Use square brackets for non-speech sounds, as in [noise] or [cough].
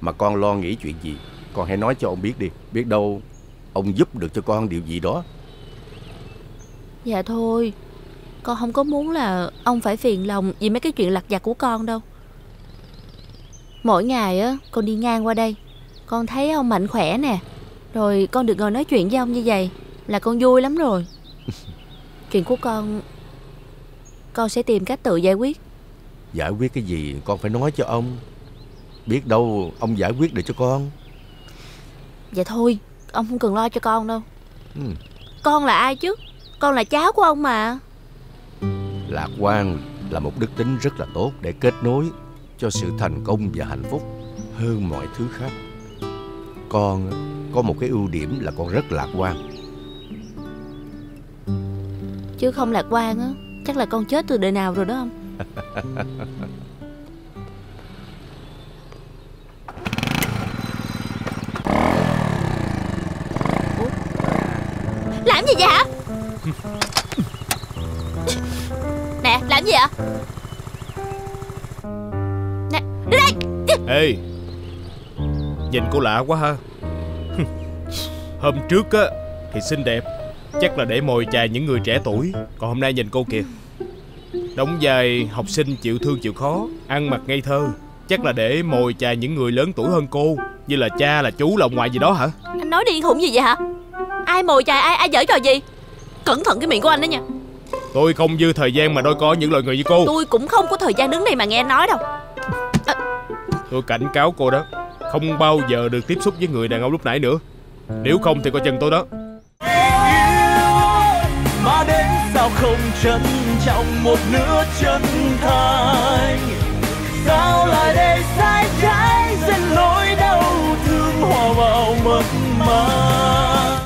Mà con lo nghĩ chuyện gì? Con hãy nói cho ông biết đi. Biết đâu ông giúp được cho con điều gì đó. Dạ thôi. Con không có muốn là ông phải phiền lòng Vì mấy cái chuyện lặt vặt của con đâu. Mỗi ngày á Con đi ngang qua đây. Con thấy ông mạnh khỏe nè. Rồi con được ngồi nói chuyện với ông như vậy Là con vui lắm rồi. [laughs] Chuyện của con Con sẽ tìm cách tự giải quyết. Giải quyết cái gì con phải nói cho ông Biết đâu ông giải quyết được cho con. Dạ thôi Ông không cần lo cho con đâu. Ừ. Con là ai chứ? Con là cháu của ông mà. Lạc quan là một đức tính rất là tốt Để kết nối cho sự thành công và hạnh phúc Hơn mọi thứ khác. Con có một cái ưu điểm là con rất lạc quan. Chứ không lạc quan á Chắc là con chết từ đời nào rồi đó không [laughs] gì vậy hả? Nè làm gì vậy? Nè đưa đây. Ê Nhìn cô lạ quá ha. Hôm trước á Thì xinh đẹp Chắc là để mồi chài những người trẻ tuổi. Còn hôm nay nhìn cô kìa. Đóng vai học sinh chịu thương chịu khó Ăn mặc ngây thơ. Chắc là để mồi chài những người lớn tuổi hơn cô. Như là cha là chú là ông ngoại gì đó hả? Anh nói điên khủng gì vậy hả Ai mồi chài ai ai giở trò gì? Cẩn thận cái miệng của anh đó nha. Tôi không dư thời gian mà đôi co những loài người như cô. Tôi cũng không có thời gian đứng đây mà nghe anh nói đâu. Tôi cảnh cáo cô đó Không bao giờ được tiếp xúc với người đàn ông lúc nãy nữa. Nếu không thì coi chân tôi đó. Mà đến sao không trân trọng một nửa chân thành